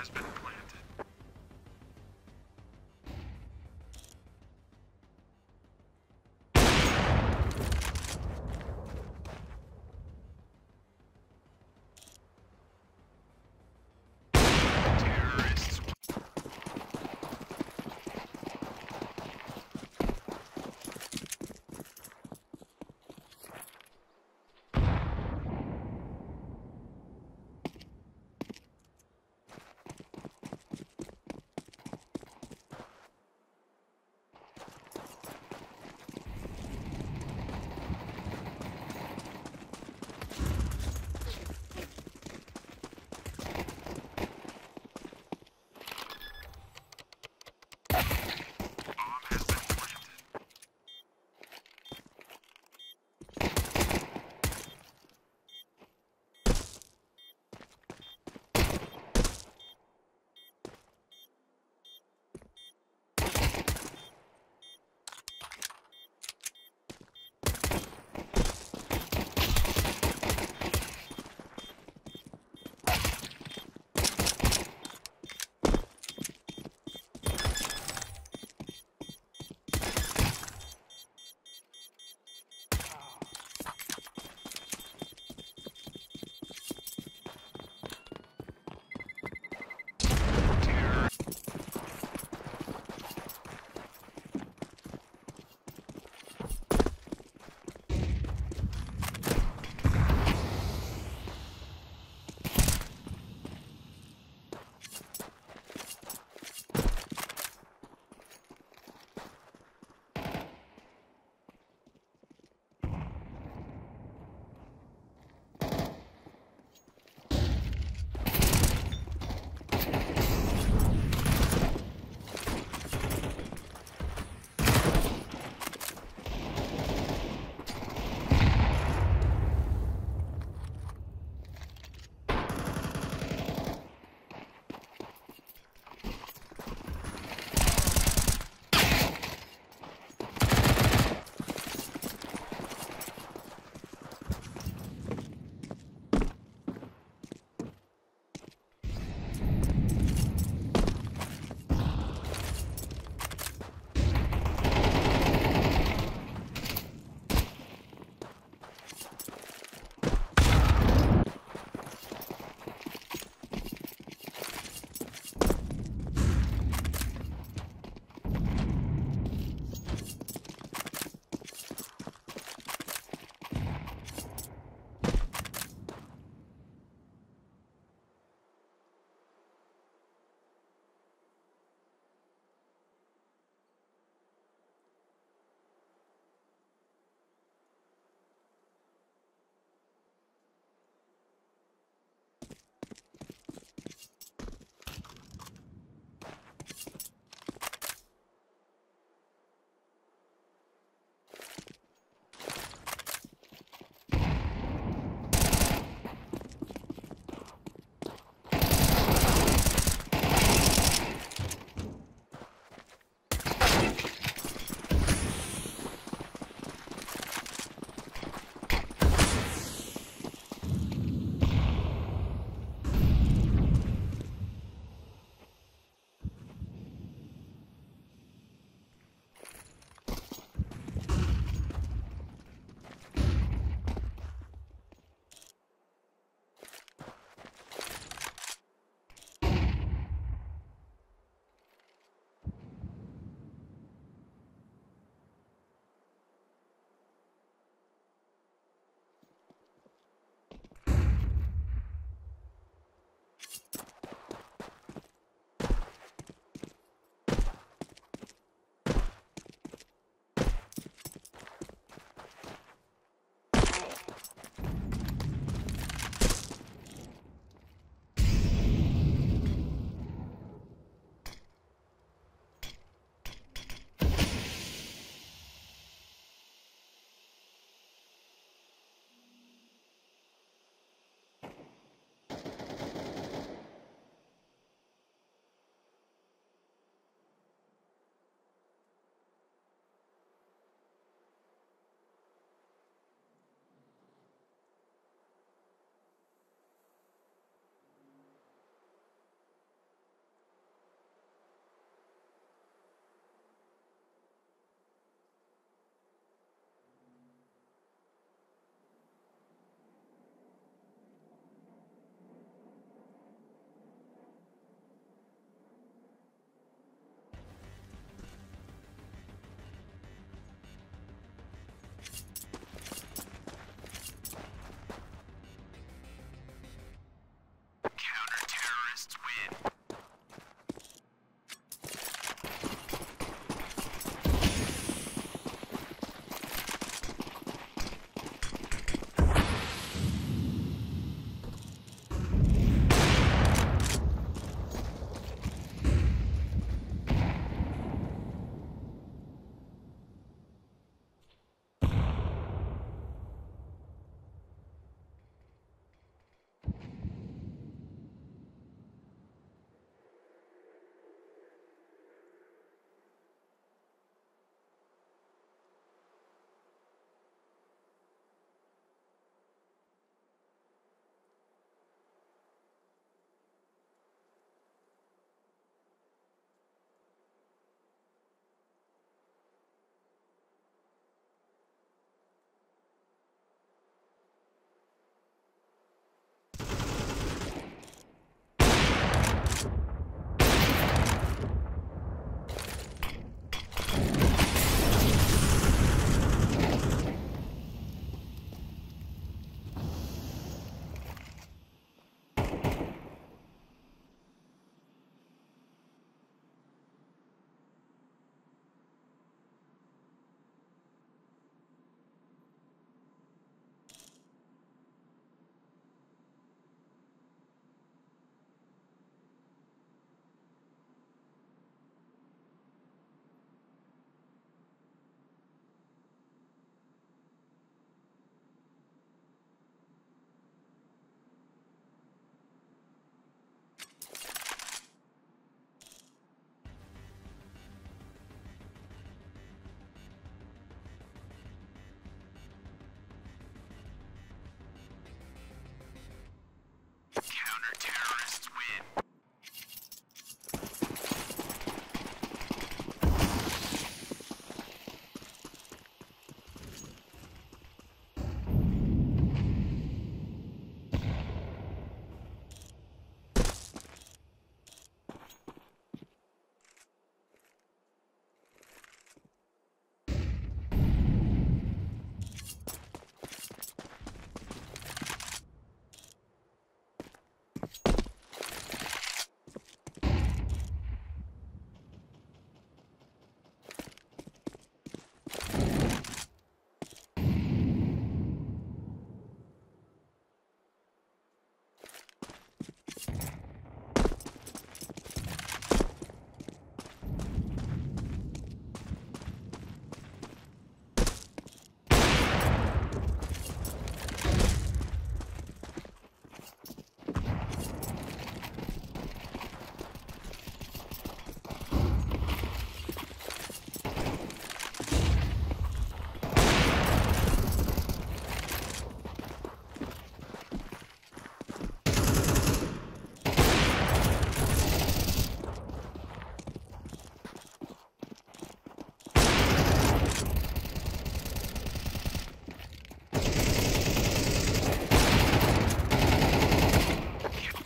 has been